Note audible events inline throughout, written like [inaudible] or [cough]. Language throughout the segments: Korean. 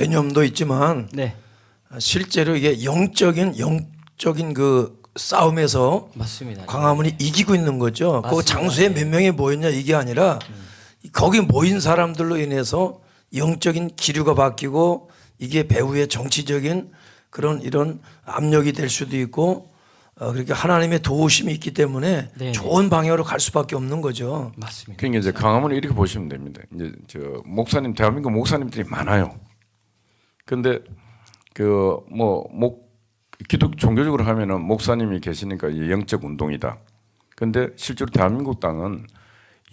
개념도 있지만 네, 실제로 이게 영적인 영적인 그 싸움에서 맞습니다. 광화문이 이기고 있는 거죠. 그 맞습니다. 장소에 몇 명이 모였냐 이게 아니라 거기 모인 사람들로 인해서 영적인 기류가 바뀌고 이게 배후의 정치적인 그런 이런 압력이 될 수도 있고 어, 그렇게 하나님의 도우심이 있기 때문에 네네. 좋은 방향으로 갈 수밖에 없는 거죠. 맞습니다. 그러니까 이제 강화문을 이렇게 보시면 됩니다. 이제 저 목사님 대한민국 목사님들이 많아요. 근데 그 뭐 목 기독 종교적으로 하면은 목사님이 계시니까 영적 운동이다. 근데 실제로 대한민국 땅은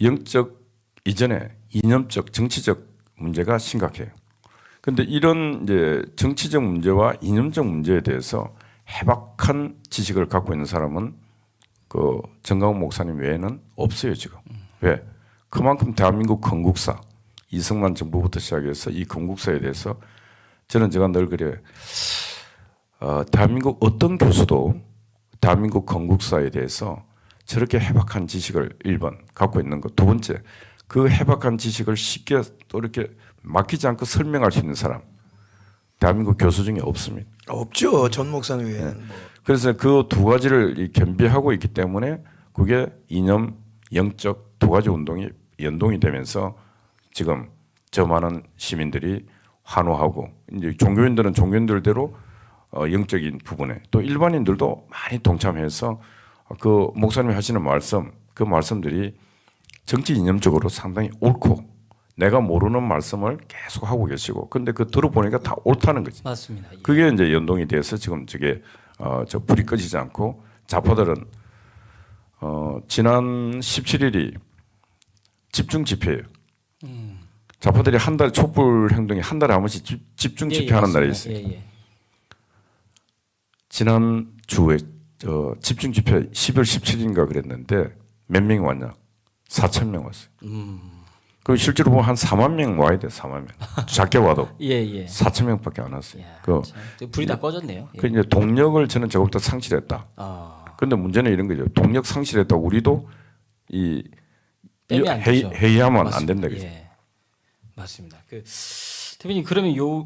영적 이전에 이념적 정치적 문제가 심각해요. 근데 이런 이제 정치적 문제와 이념적 문제에 대해서 해박한 지식을 갖고 있는 사람은 그 정강훈 목사님 외에는 없어요 지금. 왜? 그만큼 대한민국 건국사 이승만 정부부터 시작해서 이 건국사에 대해서 저는 제가 늘 그래. 어, 대한민국 어떤 교수도 대한민국 건국사에 대해서 저렇게 해박한 지식을 1번 갖고 있는 것. 두 번째, 그 해박한 지식을 쉽게 또 이렇게 막히지 않고 설명할 수 있는 사람. 대한민국 교수 중에 없습니다. 없죠. 전 목사님 외에는. 뭐. 그래서 그 두 가지를 이 겸비하고 있기 때문에 그게 이념, 영적 두 가지 운동이 연동이 되면서 지금 저 많은 시민들이 환호하고 이제 종교인들은 종교인들대로 어, 영적인 부분에 또 일반인들도 많이 동참해서 그 목사님이 하시는 말씀 그 말씀들이 정치 이념적으로 상당히 옳고 내가 모르는 말씀을 계속 하고 계시고 근데 그 들어보니까 다 옳다는 거지. 맞습니다. 예. 그게 이제 연동이 돼서 지금 저게 어, 저 불이 꺼지지 않고 자포들은 어, 지난 17일이 집중 집회예요. 자포들이 한달 촛불 행동이 한 달에 한 번씩 집, 집중 예, 예, 집회하는 날이. 있어요. 예, 예. 지난 주에 어, 집중 집회 10월 17일인가 그랬는데 몇 명이 왔냐? 4천 명 왔어요. 그 실제로 보면 한 4만 명 와야 돼, 4만 명. 작게 와도 [laughs] 예, 예. 4천 명밖에 안 왔어요. 야, 그, 참, 불이 다 꺼졌네요. 예. 그 이제 동력을 저는 저것부터 상실했다. 아, 근데 문제는 이런 거죠. 동력 상실했다고 우리도 이, 이 빼면 안. 된다. 그죠? 예. 맞습니다. 그 대표님 그러면 요